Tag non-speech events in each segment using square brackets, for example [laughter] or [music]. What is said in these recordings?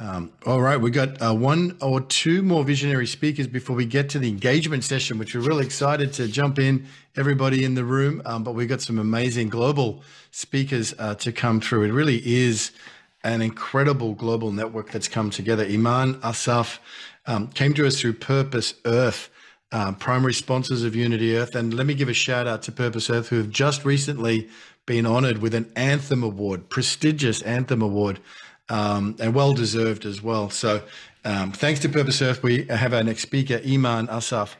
Um, all right, we've got uh, one or two more visionary speakers before we get to the engagement session, which we're really excited to jump in. Everybody in the room, um, but we've got some amazing global speakers uh, to come through. It really is an incredible global network that's come together. Imane Assaf um, came to us through Purpose Earth, uh, primary sponsors of Unity Earth, and let me give a shout out to Purpose Earth, who have just recently been honored with an Anthem Award, prestigious Anthem Award um, and well deserved as well. So, um, thanks to Purpose Earth, we have our next speaker, Imane Assaf.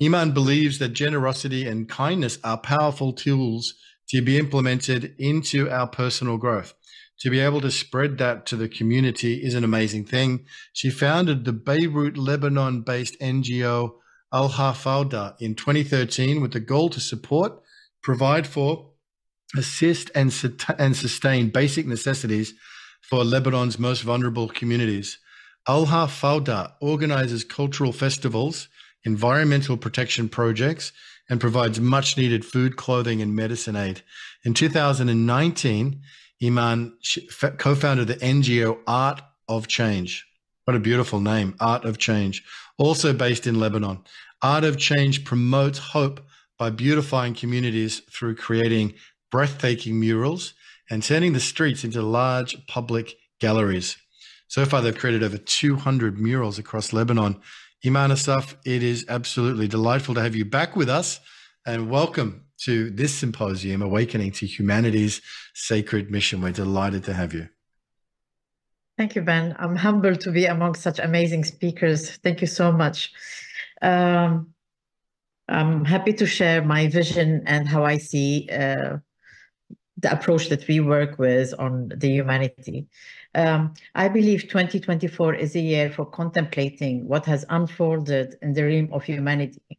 Imane believes that generosity and kindness are powerful tools to be implemented into our personal growth. To be able to spread that to the community is an amazing thing. She founded the Beirut, Lebanon based NGO Ahla Fawda in 2013 with the goal to support, provide for, assist, and, and sustain basic necessities for Lebanon's most vulnerable communities. Ahla Fawda organizes cultural festivals, environmental protection projects, and provides much needed food, clothing, and medicine aid. In 2019, Imane co founded the NGO Art of Change. What a beautiful name, Art of Change, also based in Lebanon. Art of Change promotes hope by beautifying communities through creating breathtaking murals and turning the streets into large public galleries. So far, they've created over 200 murals across Lebanon. Imane Assaf, it is absolutely delightful to have you back with us and welcome to this symposium, Awakening to Humanity's Sacred Mission. We're delighted to have you. Thank you, Ben. I'm humbled to be among such amazing speakers. Thank you so much. Um, I'm happy to share my vision and how I see uh, the approach that we work with on the humanity. Um, I believe 2024 is a year for contemplating what has unfolded in the realm of humanity,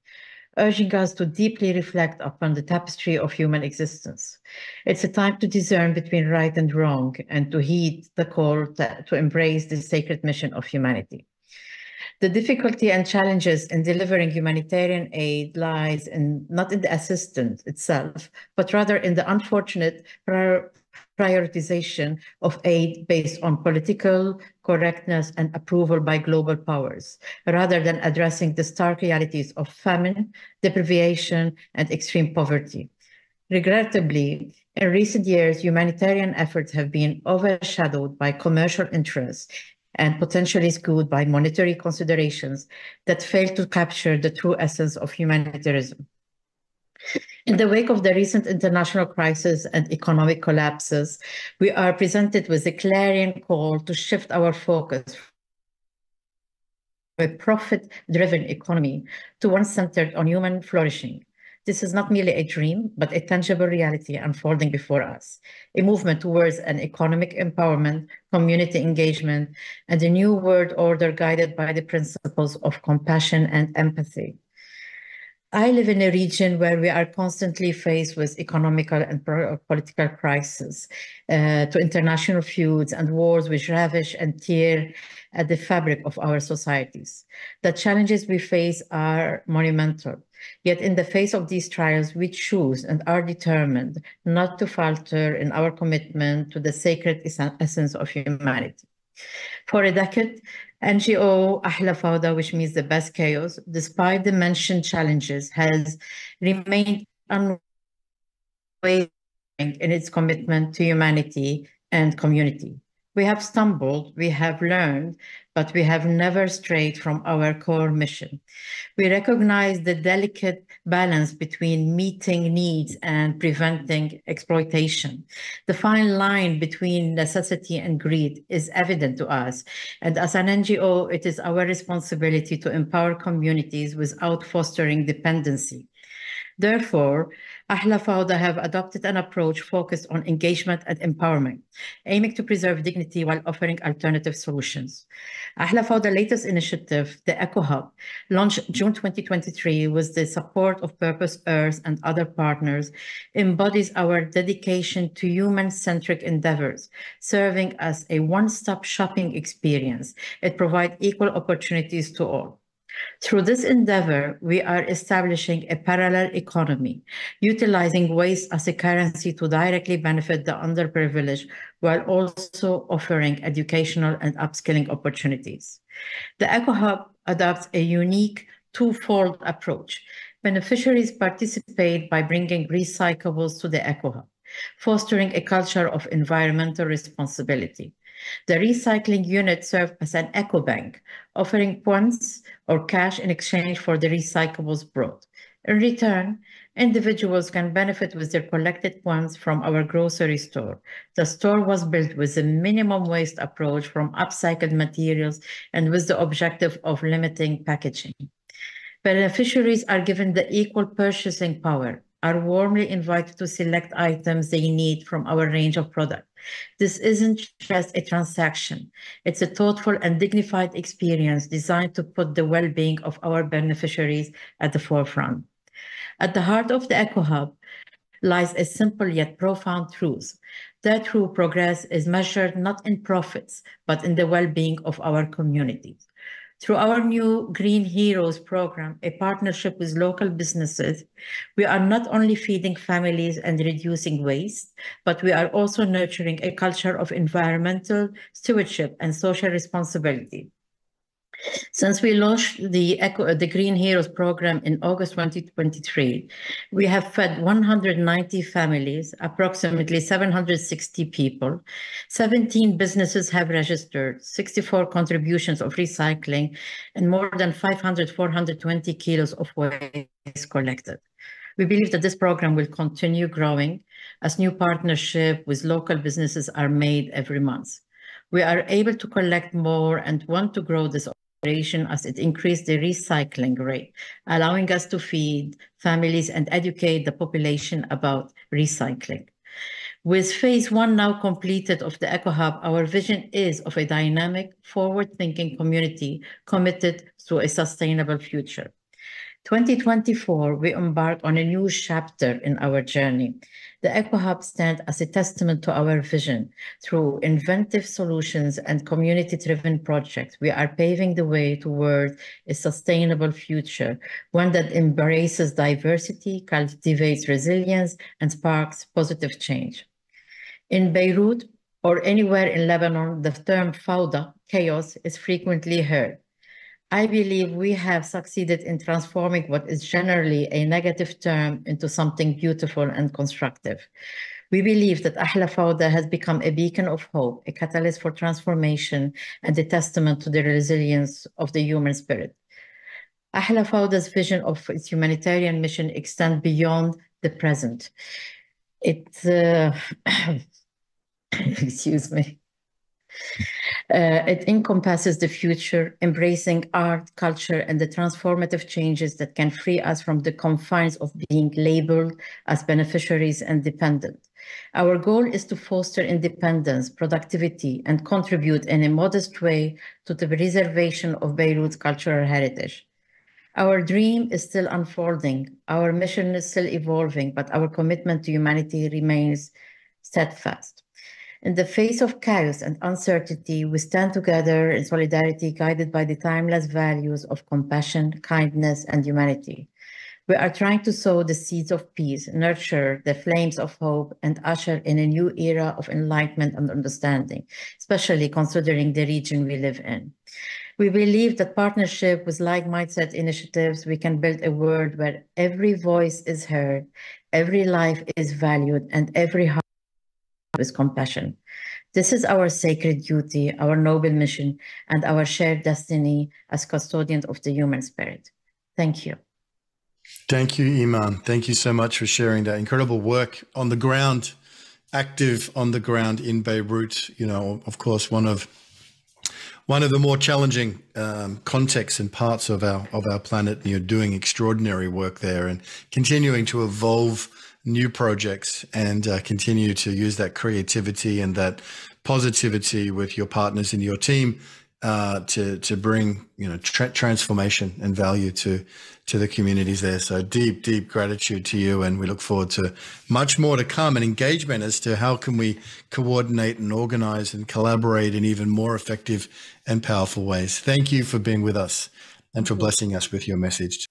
urging us to deeply reflect upon the tapestry of human existence. It's a time to discern between right and wrong and to heed the call to, to embrace the sacred mission of humanity. The difficulty and challenges in delivering humanitarian aid lies in not in the assistance itself, but rather in the unfortunate prior prioritization of aid based on political correctness and approval by global powers, rather than addressing the stark realities of famine, deprivation, and extreme poverty. Regrettably, in recent years, humanitarian efforts have been overshadowed by commercial interests and potentially skewed by monetary considerations that fail to capture the true essence of humanitarianism. In the wake of the recent international crisis and economic collapses, we are presented with a clarion call to shift our focus from a profit driven economy to one centered on human flourishing this is not merely a dream, but a tangible reality unfolding before us, a movement towards an economic empowerment, community engagement, and a new world order guided by the principles of compassion and empathy. I live in a region where we are constantly faced with economical and political crises, uh, to international feuds and wars which ravish and tear at the fabric of our societies. The challenges we face are monumental. Yet in the face of these trials, we choose and are determined not to falter in our commitment to the sacred essence of humanity. For a decade, NGO Ahla Fawda, which means the best chaos, despite the mentioned challenges, has remained unwavering in its commitment to humanity and community. We have stumbled, we have learned, but we have never strayed from our core mission. We recognize the delicate balance between meeting needs and preventing exploitation. The fine line between necessity and greed is evident to us. And as an NGO, it is our responsibility to empower communities without fostering dependency. Therefore, Ahla Fawda have adopted an approach focused on engagement and empowerment, aiming to preserve dignity while offering alternative solutions. Ahla Fawda's latest initiative, the Eco Hub, launched June 2023 with the support of Purpose Earth and other partners, embodies our dedication to human-centric endeavors, serving as a one-stop shopping experience. It provides equal opportunities to all. Through this endeavor, we are establishing a parallel economy, utilizing waste as a currency to directly benefit the underprivileged while also offering educational and upskilling opportunities. The EcoHub adopts a unique twofold approach. Beneficiaries participate by bringing recyclables to the EcoHub, fostering a culture of environmental responsibility. The recycling unit serves as an eco bank, offering points or cash in exchange for the recyclables brought. In return, individuals can benefit with their collected points from our grocery store. The store was built with a minimum waste approach from upcycled materials and with the objective of limiting packaging. Beneficiaries are given the equal purchasing power, are warmly invited to select items they need from our range of products this isn't just a transaction. It's a thoughtful and dignified experience designed to put the well-being of our beneficiaries at the forefront. At the heart of the EcoHub lies a simple yet profound truth. That true progress is measured not in profits, but in the well-being of our communities. Through our new Green Heroes program, a partnership with local businesses, we are not only feeding families and reducing waste, but we are also nurturing a culture of environmental stewardship and social responsibility. Since we launched the, Eco, uh, the Green Heroes program in August 2023, we have fed 190 families, approximately 760 people. 17 businesses have registered, 64 contributions of recycling, and more than 500, 420 kilos of waste collected. We believe that this program will continue growing as new partnerships with local businesses are made every month. We are able to collect more and want to grow this as it increased the recycling rate, allowing us to feed families and educate the population about recycling. With phase one now completed of the EcoHub, our vision is of a dynamic, forward-thinking community committed to a sustainable future. 2024, we embark on a new chapter in our journey. The EcoHub stands as a testament to our vision. Through inventive solutions and community-driven projects, we are paving the way toward a sustainable future, one that embraces diversity, cultivates resilience, and sparks positive change. In Beirut, or anywhere in Lebanon, the term fauda, chaos, is frequently heard. I believe we have succeeded in transforming what is generally a negative term into something beautiful and constructive. We believe that Ahla Fawda has become a beacon of hope, a catalyst for transformation, and a testament to the resilience of the human spirit. Ahla Fawda's vision of its humanitarian mission extends beyond the present. It, uh, [coughs] excuse me. Uh, it encompasses the future, embracing art, culture, and the transformative changes that can free us from the confines of being labeled as beneficiaries and dependent. Our goal is to foster independence, productivity, and contribute in a modest way to the preservation of Beirut's cultural heritage. Our dream is still unfolding, our mission is still evolving, but our commitment to humanity remains steadfast. In the face of chaos and uncertainty, we stand together in solidarity, guided by the timeless values of compassion, kindness, and humanity. We are trying to sow the seeds of peace, nurture the flames of hope, and usher in a new era of enlightenment and understanding, especially considering the region we live in. We believe that partnership with like-minded initiatives, we can build a world where every voice is heard, every life is valued, and every heart with compassion. This is our sacred duty, our noble mission, and our shared destiny as custodians of the human spirit. Thank you. Thank you, Imane. Thank you so much for sharing that incredible work on the ground, active on the ground in Beirut. You know, of course, one of one of the more challenging um, contexts and parts of our of our planet. You're doing extraordinary work there and continuing to evolve new projects and uh, continue to use that creativity and that positivity with your partners in your team uh, to to bring you know tra- transformation and value to to the communities there. So deep deep gratitude to you, and we look forward to much more to come and engagement as to how can we coordinate and organize and collaborate in even more effective and powerful ways. Thank you for being with us. and for blessing us with your message.